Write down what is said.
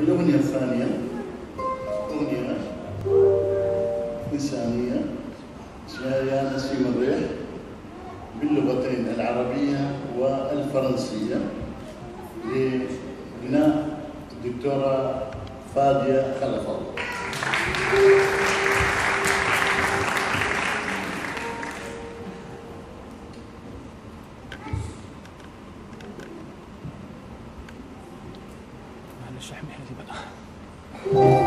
الأغنية الثانية أغنية إنسانية اسمها يا نسيم الريح باللغتين العربية والفرنسية لبناء الدكتورة فادية خلف الله احمي حالي بقى